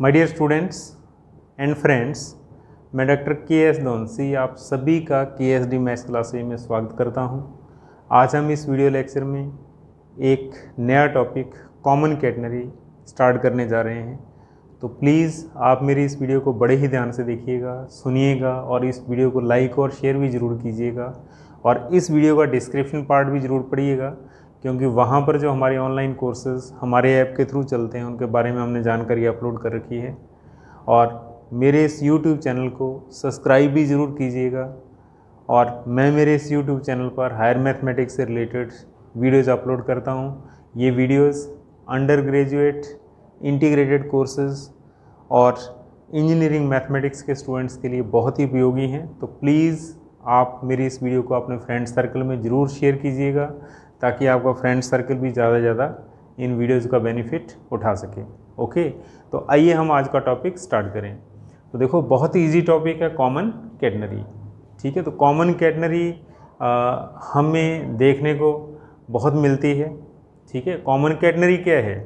My dear students and friends मैं doctor K S Donsi, आप सभी का के एस डी मैथ्स क्लासेज में स्वागत करता हूँ। आज हम इस वीडियो लेक्चर में एक नया टॉपिक, कॉमन कैटनरी, स्टार्ट करने जा रहे हैं। तो प्लीज़, आप मेरी इस वीडियो को बड़े ही ध्यान से देखिएगा, सुनिएगा और इस वीडियो को लाइक और शेयर भी ज़रूर कीजिएगा। और इस वीडियो का डिस्क्रिप्शन पार्ट भी ज़रूर पढ़िएगा। क्योंकि वहाँ पर जो हमारे ऑनलाइन कोर्सेज हमारे ऐप के थ्रू चलते हैं, उनके बारे में हमने जानकारी अपलोड कर रखी है। और मेरे इस यूट्यूब चैनल को सब्सक्राइब भी ज़रूर कीजिएगा। और मैं मेरे इस यूट्यूब चैनल पर हायर मैथमेटिक्स से रिलेटेड वीडियोज़ अपलोड करता हूँ। ये videos under graduate integrated courses और इंजीनियरिंग मैथमेटिक्स के स्टूडेंट्स के लिए बहुत ही उपयोगी हैं। तो प्लीज़ आप मेरी इस वीडियो को अपने फ्रेंड सर्कल में ज़रूर शेयर कीजिएगा। ताकि आपका फ्रेंड सर्कल भी ज़्यादा से ज़्यादा इन वीडियोज़ का बेनिफिट उठा सके। ओके तो आइए हम आज का टॉपिक स्टार्ट करें। तो देखो, बहुत ही ईजी टॉपिक है कॉमन कैटनरी ठीक है? तो कॉमन कैटनरी हमें देखने को बहुत मिलती है। ठीक है? कॉमन कैटनरी क्या है?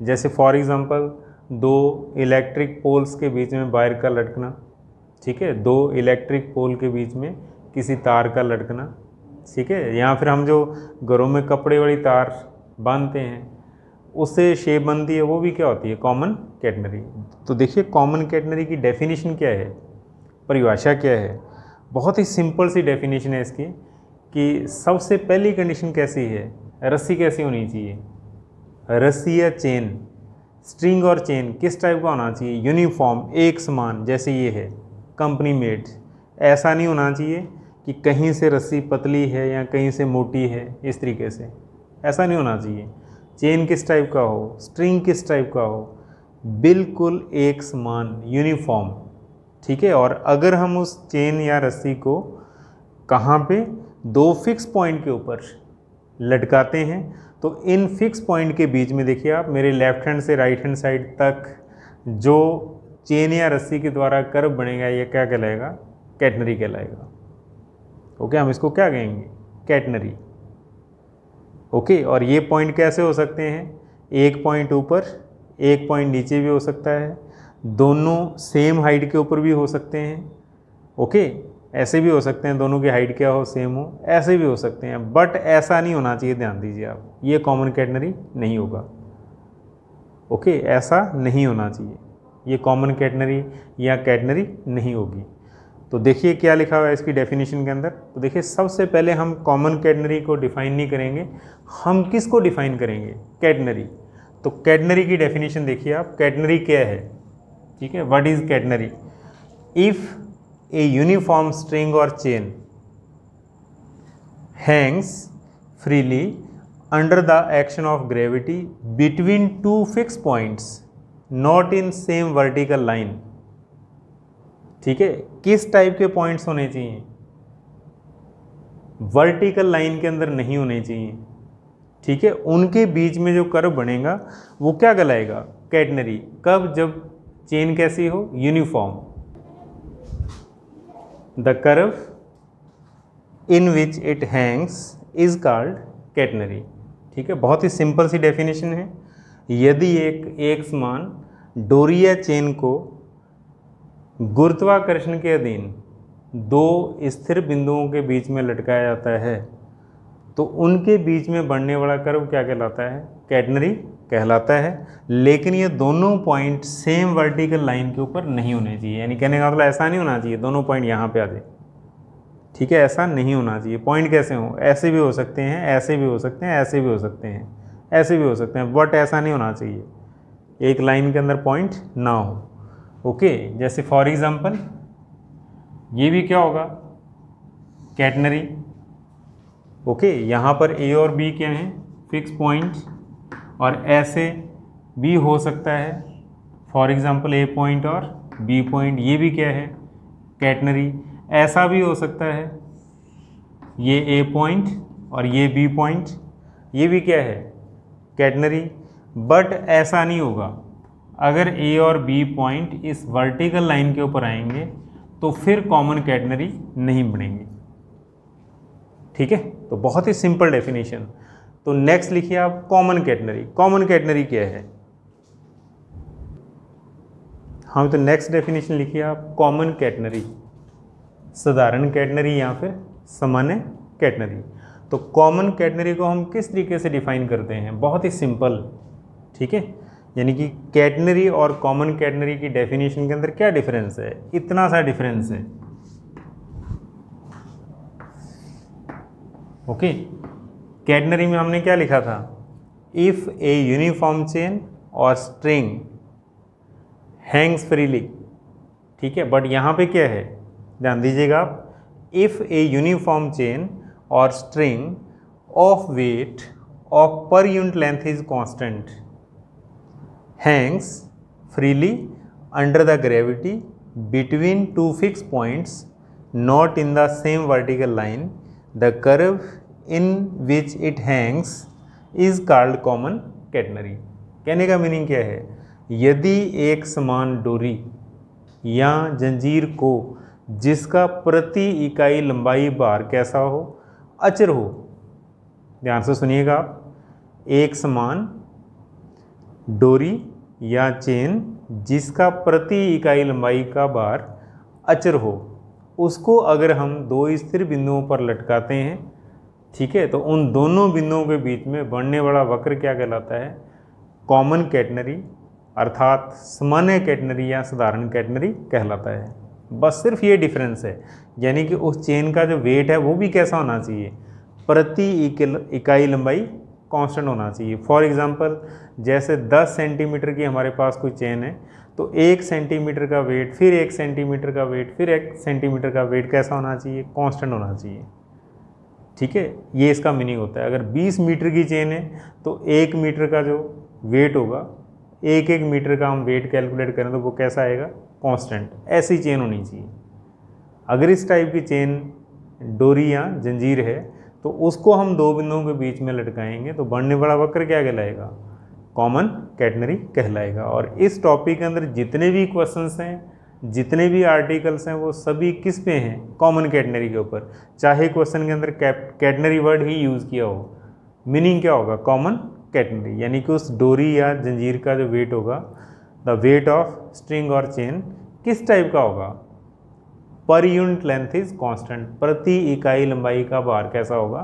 जैसे फॉर एग्ज़ाम्पल दो इलेक्ट्रिक पोल्स के बीच में वायर का लटकना। ठीक है? दो इलेक्ट्रिक पोल के बीच में किसी तार का लटकना। ठीक है? या फिर हम जो घरों में कपड़े वाली तार बांधते हैं, उससे शेप बनती है, वो भी क्या होती है? कॉमन कैटनरी तो देखिए कॉमन कैटनरी की डेफिनेशन क्या है? परिभाषा क्या है? बहुत ही सिंपल सी डेफिनेशन है इसकी कि सबसे पहली कंडीशन कैसी है? रस्सी कैसी होनी चाहिए? रस्सी या चेन स्ट्रिंग और चेन किस टाइप का होना चाहिए? यूनिफॉर्म एक समान, जैसे ये है कंपनी मेड ऐसा नहीं होना चाहिए कि कहीं से रस्सी पतली है या कहीं से मोटी है, इस तरीके से। ऐसा नहीं होना चाहिए। चेन किस टाइप का हो, स्ट्रिंग किस टाइप का हो, बिल्कुल एक समान, यूनिफॉर्म, ठीक है? और अगर हम उस चेन या रस्सी को कहाँ पे, दो फिक्स पॉइंट के ऊपर लटकाते हैं तो इन फिक्स पॉइंट के बीच में देखिए आप, मेरे लेफ़्ट हैंड से राइट हैंड साइड तक जो चेन या रस्सी के द्वारा कर्व बनेगा, ये क्या कहलाएगा? कैटनरी कहलाएगा। ओके हम इसको क्या कहेंगे? कैटनरी ओके और ये पॉइंट कैसे हो सकते हैं? एक पॉइंट ऊपर, एक पॉइंट नीचे भी हो सकता है। दोनों सेम हाइट के ऊपर भी हो सकते हैं। ओके ऐसे भी हो सकते हैं, दोनों की हाइट क्या हो सेम हो, ऐसे भी हो सकते हैं। बट ऐसा नहीं होना चाहिए, ध्यान दीजिए आप। ये कॉमन कैटनरी नहीं होगा। ओके ऐसा नहीं होना चाहिए। ये कॉमन कैटनरी या कैटनरी नहीं होगी। तो देखिए क्या लिखा हुआ है इसकी डेफिनेशन के अंदर। तो देखिए, सबसे पहले हम कॉमन कैटनरी को डिफाइन नहीं करेंगे, हम किसको डिफाइन करेंगे? कैटनरी तो कैटनरी की डेफिनेशन देखिए आप कैटनरी क्या है? ठीक है what is catenary if a uniform string और chain hangs freely under the action of gravity between two fix points not in same vertical line ठीक है? किस टाइप के पॉइंट्स होने चाहिए? वर्टिकल लाइन के अंदर नहीं होने चाहिए। ठीक है? उनके बीच में जो कर्व बनेगा, वो क्या कहलाएगा? कैटनरी कब? जब चेन कैसी हो? Uniform the curve in which it hangs is called catenary ठीक है? बहुत ही सिंपल सी डेफिनेशन है। यदि एक एक समान डोरिया चेन को गुरुत्वाकर्षण के अधीन दो स्थिर बिंदुओं के बीच में लटकाया जाता है तो उनके बीच में बढ़ने वाला कर्व क्या कहलाता है? कैटनरी कहलाता है, लेकिन ये दोनों पॉइंट सेम वर्टिकल लाइन के ऊपर नहीं होने चाहिए। यानी कहने का मतलब ऐसा नहीं होना चाहिए, दोनों पॉइंट यहाँ पे आ जाए। ठीक है, ऐसा नहीं होना चाहिए। पॉइंट कैसे हो? ऐसे भी हो सकते हैं, ऐसे भी हो सकते हैं, ऐसे भी हो सकते हैं, ऐसे भी हो सकते हैं बट ऐसा नहीं होना चाहिए। एक लाइन के अंदर पॉइंट ना हो। ओके, जैसे फॉर एग्ज़ाम्पल ये भी क्या होगा? कैटनरी ओके, यहाँ पर ए और बी क्या हैं? फिक्स पॉइंट और ऐसे भी हो सकता है फॉर एग्ज़ाम्पल ए पॉइंट और बी पॉइंट ये भी क्या है? कैटनरी ऐसा भी हो सकता है, ये ए पॉइंट और ये बी पॉइंट ये भी क्या है? कैटनरी बट ऐसा नहीं होगा. अगर ए और बी पॉइंट इस वर्टिकल लाइन के ऊपर आएँगे तो फिर कॉमन कैटनरी नहीं बनेंगे। ठीक है? तो बहुत ही सिंपल डेफिनेशन तो नेक्स्ट लिखिए आप कॉमन कैटनरी कॉमन कैटनरी क्या है? हाँ तो नेक्स्ट डेफिनेशन लिखिए आप कॉमन कैटनरी साधारण कैटनरी या फिर सामान्य कैटनरी तो कॉमन कैटनरी को हम किस तरीके से डिफाइन करते हैं? बहुत ही सिंपल ठीक है? यानी कि कैटनरी और कॉमन कैटनरी की डेफिनेशन के अंदर क्या डिफरेंस है? इतना सा डिफरेंस है। ओके कैटनरी में हमने क्या लिखा था? इफ़ ए यूनिफॉर्म चेन और स्ट्रिंग हैंग्स फ्रीली ठीक है? बट यहाँ पे क्या है? ध्यान दीजिएगा आप। इफ़ ए यूनिफॉर्म चेन और string of weight of per unit length is constant hangs freely under the gravity between two fixed points not in the same vertical line the curve in which it hangs is called common catenary कहने का meaning क्या है यदि एक समान डोरी या जंजीर को जिसका प्रति इकाई लंबाई बार कैसा हो अचर हो ध्यान से सुनिएगा आप एक समान डोरी या चेन जिसका प्रति इकाई लंबाई का बार अचर हो, उसको अगर हम दो स्थिर बिंदुओं पर लटकाते हैं, ठीक है तो उन दोनों बिंदुओं के बीच में बढ़ने वाला वक्र क्या कहलाता है? कॉमन कैटनरी अर्थात सामान्य कैटनरी या साधारण कैटनरी कहलाता है। बस सिर्फ़ ये डिफरेंस है। यानी कि उस चेन का जो वेट है, वो भी कैसा होना चाहिए? प्रति इकाई लंबाई कांस्टेंट होना चाहिए। फॉर एग्जांपल जैसे 10 सेंटीमीटर की हमारे पास कोई चेन है तो एक सेंटीमीटर का वेट, फिर एक सेंटीमीटर का वेट, फिर एक सेंटीमीटर का वेट कैसा होना चाहिए? कांस्टेंट होना चाहिए। ठीक है? ये इसका मीनिंग होता है। अगर 20 मीटर की चेन है तो एक मीटर का जो वेट होगा एक एक मीटर का हम वेट कैलकुलेट करें तो वो कैसा आएगा? कांस्टेंट। ऐसी चेन होनी चाहिए। अगर इस टाइप की चेन डोरी या जंजीर है तो उसको हम दो बिंदुओं के बीच में लटकाएँगे तो बढ़ने वाला वक्र क्या कहलाएगा? कॉमन कैटनरी कहलाएगा। और इस टॉपिक के अंदर जितने भी क्वेश्चंस हैं, जितने भी आर्टिकल्स हैं, वो सभी किस पे हैं? कॉमन कैटनरी के ऊपर। चाहे क्वेश्चन के अंदर कैटनरी वर्ड ही यूज़ किया हो मीनिंग क्या होगा? कॉमन कैटनरी यानी कि उस डोरी या जंजीर का जो वेट होगा द वेट ऑफ़ स्ट्रिंग और चेन किस टाइप का होगा? पर यूनिट लेंथ इज़ कांस्टेंट प्रति इकाई लंबाई का बार कैसा होगा?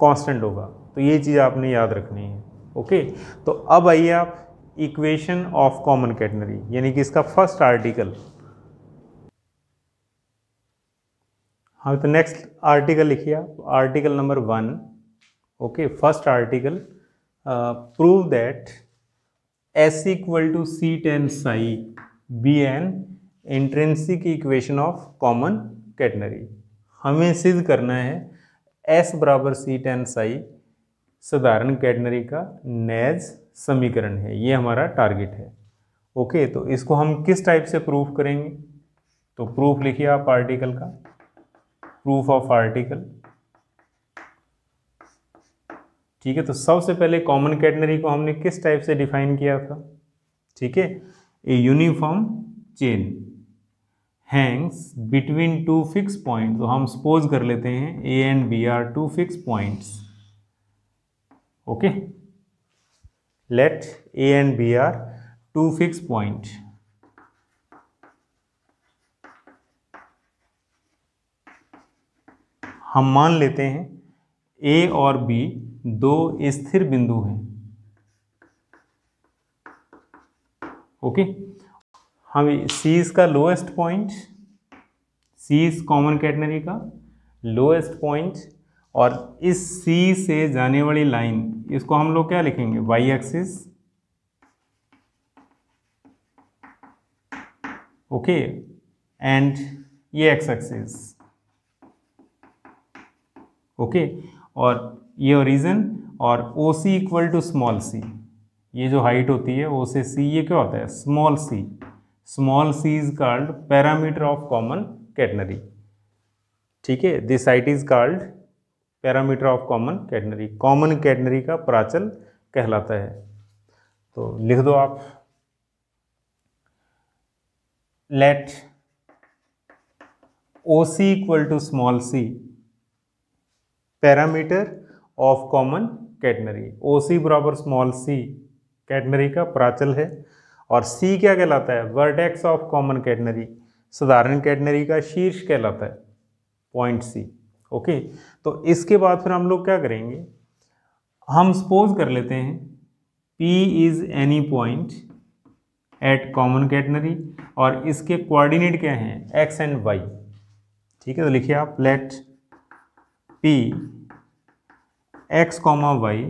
कांस्टेंट होगा। तो ये चीज़ आपने याद रखनी है। ओके तो अब आइए आप इक्वेशन ऑफ़ कॉमन कैटनरी यानी कि इसका फ़र्स्ट आर्टिकल हाँ तो नेक्स्ट आर्टिकल लिखिए आप। Article number one okay first article prove that S equal to C tan psi be an intrinsic equation of common catenary हमें सिद्ध करना है एस बराबर सी टेन साई साधारण कैटनरी का नेज समीकरण है, ये हमारा टारगेट है। ओके तो इसको हम किस टाइप से प्रूफ करेंगे? तो प्रूफ लिखिए आप आर्टिकल का। प्रूफ ऑफ़ आर्टिकल ठीक है तो सबसे पहले कॉमन कैटनरी को हमने किस टाइप से डिफाइन किया था? ठीक है A uniform chain hangs between two fix point तो हम सपोज़ कर लेते हैं A and B are two fix points okay let A and B are two fix point हम मान लेते हैं ए और बी दो स्थिर बिंदु हैं। ओके हम सी का लोएस्ट पॉइंट सी इस कॉमन कैटनरी का लोएस्ट पॉइंट और इस सी से जाने वाली लाइन इसको हम लोग क्या लिखेंगे? वाई एक्सिस ओके एंड ये एक्स एक्सिस ओके और ये ओरिजन और O C equal to small C ये जो हाइट होती है ओ से सी ये क्या होता है? Small C small C is called parameter of common catenary ठीक है? This height is called parameter of common catenary. Common catenary का प्राचल कहलाता है। तो लिख दो आप। Let O C equal to small C parameter of common catenary O C बराबर स्मॉल सी कैटनरी का प्राचल है। और सी क्या कहलाता है? वर्टेक्स ऑफ़ कॉमन कैटनरी साधारण कैटनरी का शीर्ष कहलाता है। Point C okay? तो इसके बाद फिर हम लोग क्या करेंगे? हम सपोज़ कर लेते हैं, P is any point at common catenary और इसके कोऑर्डिनेट क्या हैं? X एंड y ठीक है तो लिखिए आप let P x comma Y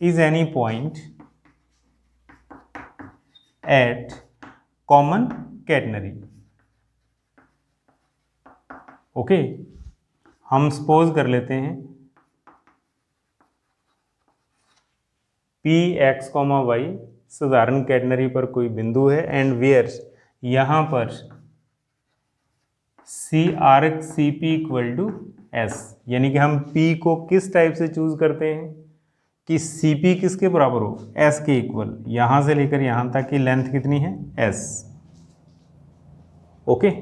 is any point at common catenary okay? हम सपोज़ कर लेते हैं पी एक्स कॉमा वाई साधारण कैटनरी पर कोई बिंदु है एंड वेयर यहाँ पर C R X C P equal to S यानी कि हम पी को किस टाइप से चूज़ करते हैं? कि सी पी किसके बराबर हो? एस के इक्वल यहाँ से लेकर यहाँ तक की लेंथ कितनी है? एस ओके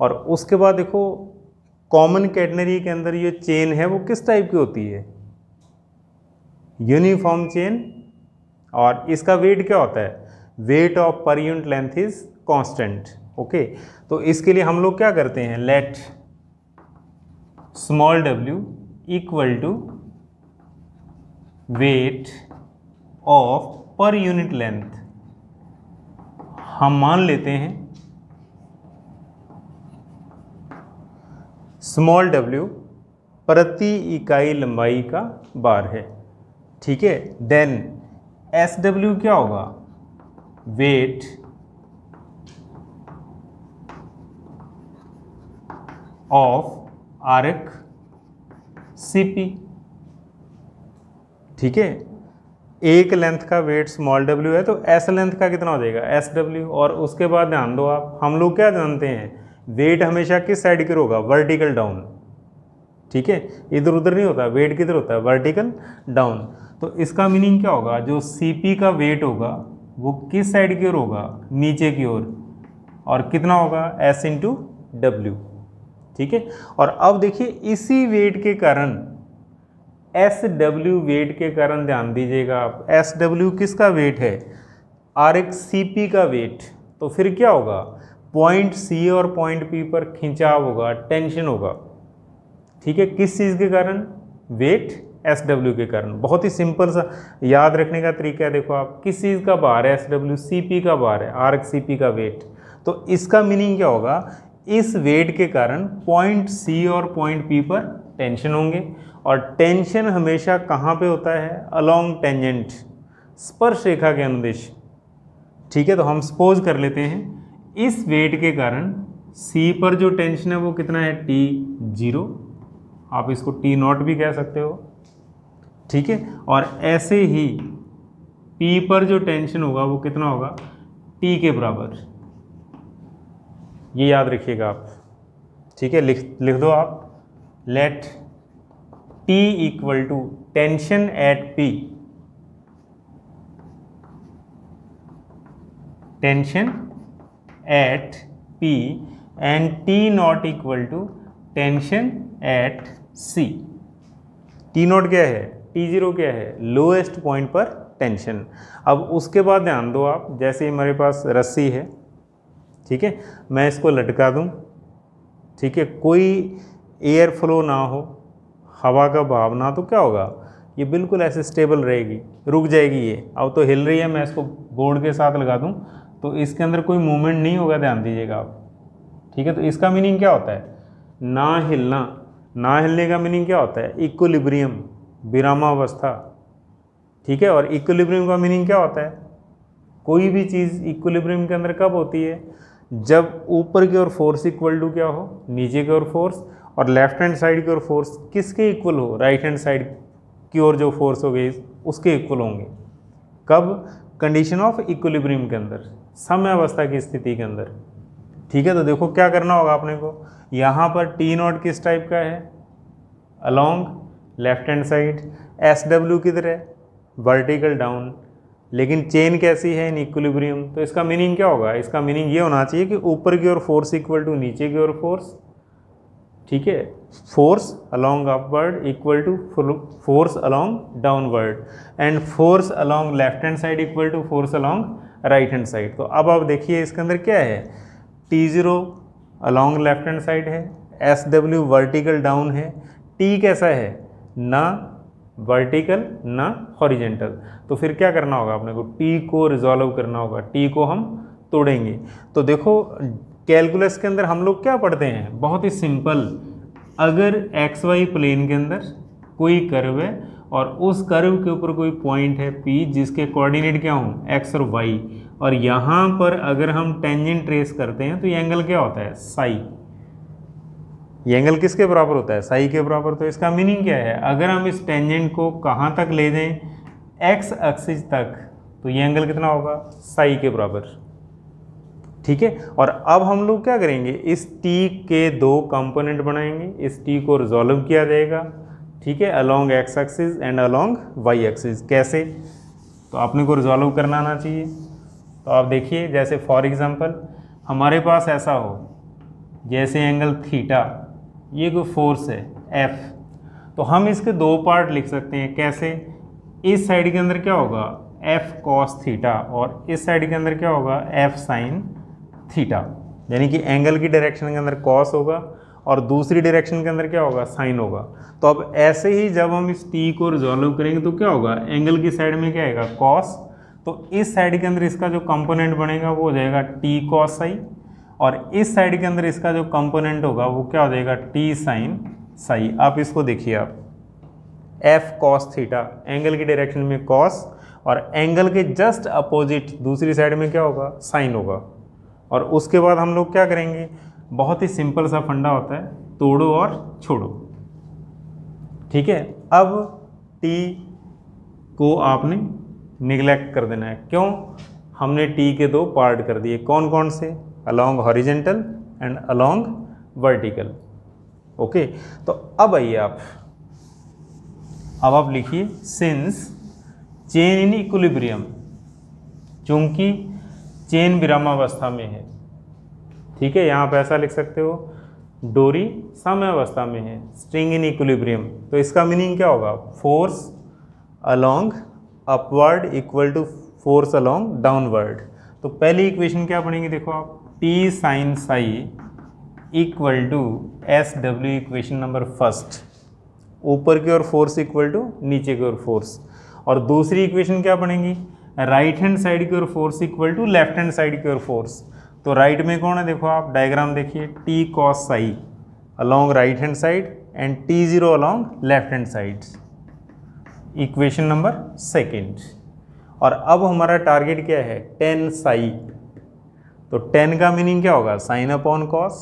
और उसके बाद देखो कॉमन कैटनरी के अंदर ये चेन है, वो किस टाइप की होती है? Uniform chain. और इसका वेट क्या होता है? Weight of per unit length is constant, okay? तो इसके लिए हम लोग क्या करते हैं? Let small W equal to weight of per unit length. हम मान लेते हैं स्मॉल डब्ल्यू प्रति इकाई लंबाई का बार है। ठीक है? देन एस डब्ल्यू क्या होगा? वेट ऑफ़ आरक सीपी ठीक है? एक लेंथ का वेट स्मॉल डब्ल्यू है तो एस लेंथ का कितना हो जाएगा? एस डब्ल्यू और उसके बाद ध्यान दो आप। हम लोग क्या जानते हैं? वेट हमेशा किस साइड की होगा वर्टिकल डाउन ठीक है? इधर उधर नहीं होता, वेट किधर होता है? वर्टिकल डाउन तो इसका मीनिंग क्या होगा? जो सीपी का वेट होगा, वो किस साइड की ओर होगा नीचे की ओर. और कितना होगा? एस इंटू डब्ल्यू ठीक है? और अब देखिए, इसी वेट के कारण एस डब्ल्यू वेट के कारण ध्यान दीजिएगा आप. एस डब्ल्यू किसका वेट है? आर एक्स सी पी का वेट. तो फिर क्या होगा? पॉइंट सी और पॉइंट पी पर खिंचाव होगा, टेंशन होगा। ठीक है, किस चीज़ के कारण? वेट एस डब्ल्यू के कारण। बहुत ही सिंपल सा याद रखने का तरीका है, देखो आप, किस चीज़ का बार है? एस डब्ल्यू सी पी का बार है आर सी पी का वेट। तो इसका मीनिंग क्या होगा? इस वेट के कारण पॉइंट सी और पॉइंट पी पर टेंशन होंगे, और टेंशन हमेशा कहाँ पे होता है? अलोंग टेंजेंट स्पर्श रेखा के अनुदेश। ठीक है तो हम सपोज़ कर लेते हैं इस वेट के कारण सी पर जो टेंशन है वो कितना है? T zero. आप इसको टी नॉट भी कह सकते हो। ठीक है? और ऐसे ही पी पर जो टेंशन होगा वो कितना होगा? टी के बराबर। ये याद रखिएगा आप। ठीक है? लिख लिख दो आप। Let T equal to tension at P tension at P and T nought equal to tension at C T nought क्या है? टी ज़ीरो क्या है? लोएस्ट पॉइंट पर टेंशन अब उसके बाद ध्यान दो आप, जैसे हमारे पास रस्सी है, ठीक है? मैं इसको लटका दूँ, ठीक है? कोई एयर फ्लो ना हो, हवा का भाव ना तो क्या होगा? ये बिल्कुल ऐसे स्टेबल रहेगी, रुक जाएगी ये। अब तो हिल रही है, मैं इसको बोर्ड के साथ लगा दूँ। तो इसके अंदर कोई मूवमेंट नहीं होगा, ध्यान दीजिएगा आप। ठीक है तो इसका मीनिंग क्या होता है? ना हिलना। ना हिलने का मीनिंग क्या होता है? इक्वलिब्रियम विरामावस्था। ठीक है, और इक्वलिब्रियम का मीनिंग क्या होता है? कोई भी चीज़ इक्वलिब्रियम के अंदर कब होती है? जब ऊपर की ओर फोर्स इक्वल टू क्या हो? नीचे की ओर फोर्स और लेफ़्ट हैंड साइड की ओर फोर्स किसके इक्वल हो? राइट हैंड साइड की ओर जो फोर्स हो गई उसके इक्वल होंगे। कब? कंडीशन ऑफ़ इक्वलिब्रियम के अंदर। समय अवस्था की स्थिति के अंदर। ठीक है तो देखो क्या करना होगा अपने को। यहाँ पर टी नॉट किस टाइप का है? Along left hand side S W किधर है? वर्टिकल डाउन लेकिन चेन कैसी है इन इक्विलिब्रियम तो इसका मीनिंग क्या होगा? इसका मीनिंग ये होना चाहिए कि ऊपर की ओर फोर्स इक्वल टू नीचे की ओर फोर्स ठीक है? Force along upward equal to force along downward and force along left hand side equal to force along right hand side. तो अब आप देखिए इसके अंदर क्या है? T zero along left hand side है एस डब्ल्यू वर्टिकल डाउन है। टी कैसा है? ना वर्टिकल ना हॉरिजेंटल तो फिर क्या करना होगा अपने को? टी को रिजॉल्व करना होगा। टी को हम तोड़ेंगे। तो देखो कैलकुलस के अंदर हम लोग क्या पढ़ते हैं? बहुत ही सिंपल अगर एक्स वाई प्लेन के अंदर कोई कर्व है और उस कर्व के ऊपर कोई पॉइंट है पी जिसके कोऑर्डिनेट क्या हों? एक्स और वाई और यहाँ पर अगर हम टेंजेंट ट्रेस करते हैं तो ये एंगल क्या होता है? साई ये एंगल किसके बराबर होता है? साई के बराबर। तो इसका मीनिंग क्या है? अगर हम इस टेंजेंट को कहाँ तक ले दें? एक्स एक्सिस तक तो ये एंगल कितना होगा? साई के बराबर। ठीक है? और अब हम लोग क्या करेंगे? इस टी के दो कंपोनेंट बनाएँगे। इस टी को रिजॉल्व किया जाएगा। ठीक है along X axis and along Y axis कैसे? तो अपने को रिजॉल्व करना आना चाहिए। तो आप देखिए, जैसे फॉर एग्जांपल हमारे पास ऐसा हो, जैसे एंगल थीटा ये कोई फोर्स है एफ़ तो हम इसके दो पार्ट लिख सकते हैं। कैसे? इस साइड के अंदर क्या होगा? एफ़ कॉस थीटा और इस साइड के अंदर क्या होगा? एफ़ साइन थीटा यानी कि एंगल की डायरेक्शन के अंदर कॉस होगा और दूसरी डायरेक्शन के अंदर क्या होगा? साइन होगा। तो अब ऐसे ही जब हम इस टी को रिजॉल्व करेंगे तो क्या होगा? एंगल की साइड में क्या आएगा? कॉस तो इस साइड के अंदर इसका जो कंपोनेंट बनेगा, वो हो जाएगा टी कॉस साई और इस साइड के अंदर इसका जो कंपोनेंट होगा, वो क्या हो जाएगा? टी साइन साई आप इसको देखिए आप। एफ़ कॉस थीटा एंगल की डायरेक्शन में कॉस और एंगल के जस्ट अपोजिट दूसरी साइड में क्या होगा? साइन होगा। और उसके बाद हम लोग क्या करेंगे? बहुत ही सिंपल सा फंडा होता है, तोड़ो और छोड़ो। ठीक है? अब टी को आपने निगलेक्ट कर देना है। क्यों? हमने टी के दो पार्ट कर दिए। कौन कौन से? Along horizontal and along vertical okay? तो अब आइए आप। अब आप लिखिए सिंस चेन इन इक्विलिब्रियम चूँकि चेन विरामावस्था में है ठीक है, यहाँ पे ऐसा लिख सकते हो, डोरी साम्यावस्था में है स्ट्रिंग इन इक्विलिब्रियम तो इसका मीनिंग क्या होगा? Force along upward equal to force along downward तो पहली इक्वेशन क्या बनेगी देखो आप? T sine psi equal to S W equation number first ऊपर की ओर फोर्स इक्वल टू नीचे की ओर फोर्स और दूसरी इक्वेशन क्या बनेगी राइट हैंड साइड की ओर force equal to left hand side की ओर फोर्स तो राइट में कौन है? देखो आप डायग्राम देखिए T cos psi along right hand side and T zero along left hand side equation number second और अब हमारा टारगेट क्या है? टेन साई तो टेन का मीनिंग क्या होगा? साइन अपॉन कॉस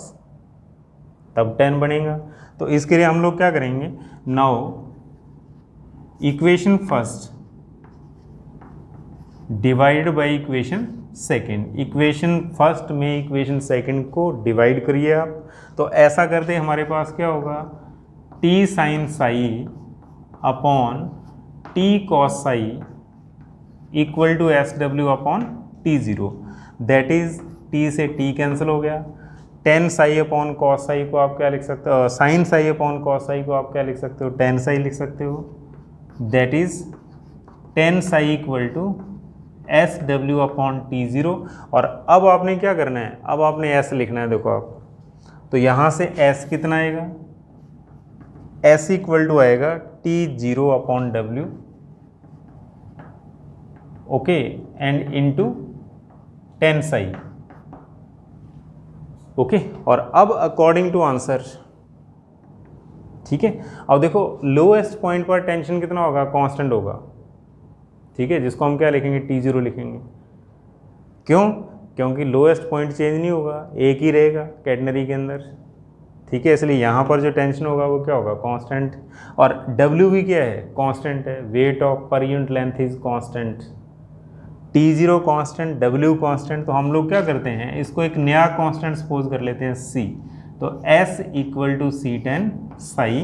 तब टेन बनेगा। तो इसके लिए हम लोग क्या करेंगे? Now equation first divide by equation second equation, first में इक्वेशन सेकेंड को डिवाइड करिए आप। तो ऐसा करते हमारे पास क्या होगा? T sine psi upon T cos psi equal to S W upon T zero that is T से टी कैंसिल हो गया। Tan psi upon cos psi को आप क्या लिख सकते हो? Sine psi upon cos psi को आप क्या लिख सकते हो? टेन साई लिख सकते हो। That is tan psi equal to S W upon T zero और अब आपने क्या करना है? अब आपने एस लिखना है, देखो आप। तो यहाँ से एस कितना आएगा? एस इक्वल टू आएगा T zero upon W okay and into tan psi okay और अब अकॉर्डिंग टू आंसर ठीक है? अब देखो लोएस्ट पॉइंट पर टेंशन कितना होगा? कांस्टेंट होगा। ठीक है, जिसको हम क्या लिखेंगे? टी ज़ीरो लिखेंगे। क्यों? क्योंकि लोएस्ट पॉइंट चेंज नहीं होगा, एक ही रहेगा कैटनरी के अंदर ठीक है, इसलिए यहाँ पर जो टेंशन होगा, वो क्या होगा? कांस्टेंट और डब्ल्यू भी क्या है? कांस्टेंट है। Weight of per unit length is constant T zero constant W constant तो हम लोग क्या करते हैं? इसको एक नया कॉन्स्टेंट सपोज़ कर लेते हैं सी तो S equal to C tan psi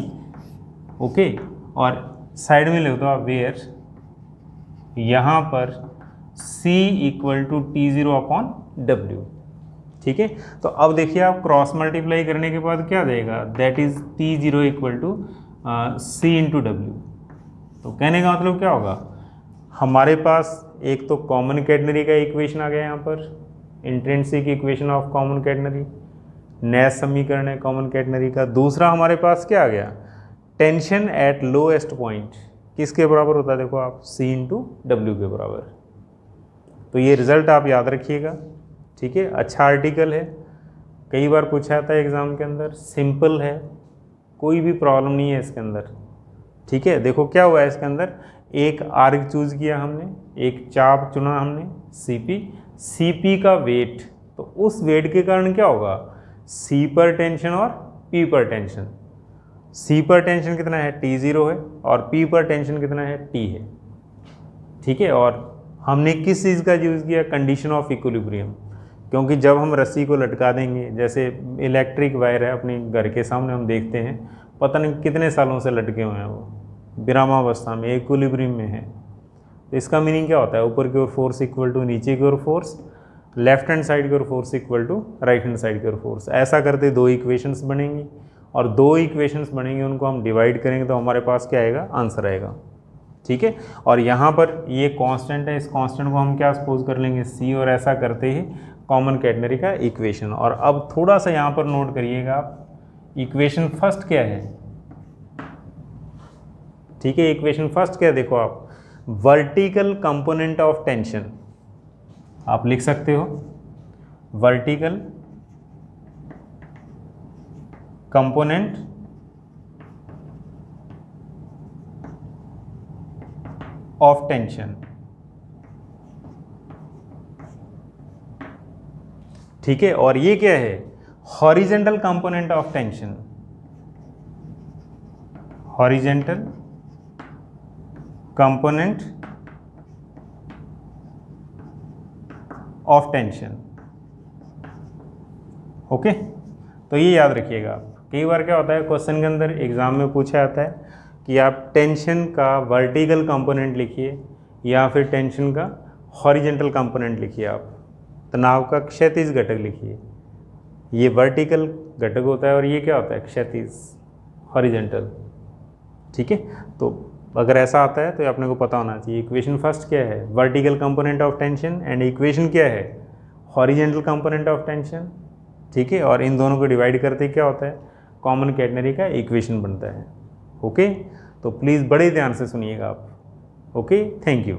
okay और साइड में लिख दो आप वेयर यहाँ पर c equal to T zero upon W ठीक है? तो अब देखिए आप क्रॉस मल्टीप्लाई करने के बाद क्या देगा? That is T zero equal to C into W तो कहने का मतलब क्या होगा? हमारे पास एक तो कॉमन कैटनरी का इक्वेशन आ गया यहाँ पर intrinsic equation of common catenary नया समीकरण है कॉमन कैटनरी का। दूसरा हमारे पास क्या आ गया? टेंशन एट लोएस्ट पॉइंट किसके बराबर होता है? देखो आप सी इंटू डब्ल्यू के बराबर। तो ये रिज़ल्ट आप याद रखिएगा, ठीक है? अच्छा आर्टिकल है। कई बार पूछा जाता है एग्ज़ाम के अंदर सिंपल है। कोई भी प्रॉब्लम नहीं है इसके अंदर, ठीक है? देखो क्या हुआ है इसके अंदर। एक आर्ग चूज़ किया हमने, एक चाप चुना हमने सीपी सीपी का वेट तो उस वेट के कारण क्या होगा? सी पर टेंशन और पी पर टेंशन सी पर टेंशन कितना है? टी ज़ीरो है और पी पर टेंशन कितना है? टी है। ठीक है? और हमने किस चीज़ का यूज़ किया? कंडीशन ऑफ़ इक्विलिब्रियम क्योंकि जब हम रस्सी को लटका देंगे, जैसे इलेक्ट्रिक वायर है अपने घर के सामने, हम देखते हैं, पता नहीं कितने सालों से लटके हुए हैं वो। विरामावस्था में इक्विलिब्रियम में है। तो इसका मीनिंग क्या होता है? ऊपर की ओर फोर्स इक्वल टू नीचे की ओर फोर्स लेफ़्ट हैंड साइड की ओर force equal to right hand side की ओर फोर्स ऐसा करते दो इक्वेशंस बनेंगी। और दो इक्वेशंस बनेंगे, उनको हम डिवाइड करेंगे तो हमारे पास क्या आएगा? आंसर आएगा। ठीक है? और यहाँ पर ये कांस्टेंट है, इस कांस्टेंट को हम क्या सपोज़ कर लेंगे? सी और ऐसा करते ही कॉमन कैटनरी का इक्वेशन और अब थोड़ा सा यहाँ पर नोट करिएगा आप इक्वेशन फ़र्स्ट क्या है? ठीक है इक्वेशन फ़र्स्ट क्या देखो आप वर्टिकल कंपोनेंट ऑफ़ टेंशन आप लिख सकते हो वर्टिकल कंपोनेंट ऑफ़ टेंशन। ठीक है, और ये क्या है? Horizontal component of tension. Horizontal component of tension. Okay? तो ये याद रखिएगा कई बार क्या होता है क्वेश्चन के अंदर एग्ज़ाम में पूछा जाता है कि आप टेंशन का वर्टिकल कंपोनेंट लिखिए या फिर टेंशन का हॉरिजेंटल कंपोनेंट लिखिए आप। तनाव का क्षैतिज घटक लिखिए। ये वर्टिकल घटक होता है और ये क्या होता है, क्षैतिज हॉरिजेंटल ठीक है? तो अगर ऐसा आता है तो अपने को पता होना चाहिए। इक्वेशन फ़र्स्ट क्या है? Vertical component of tension and equation क्या है? हॉरिजेंटल कंपोनेंट ऑफ़ टेंशन ठीक है? और इन दोनों को डिवाइड करते क्या होता है? कॉमन कैटनरी का इक्वेशन बनता है। ओके? तो प्लीज़ बड़े ध्यान से सुनिएगा आप। ओके? Thank you.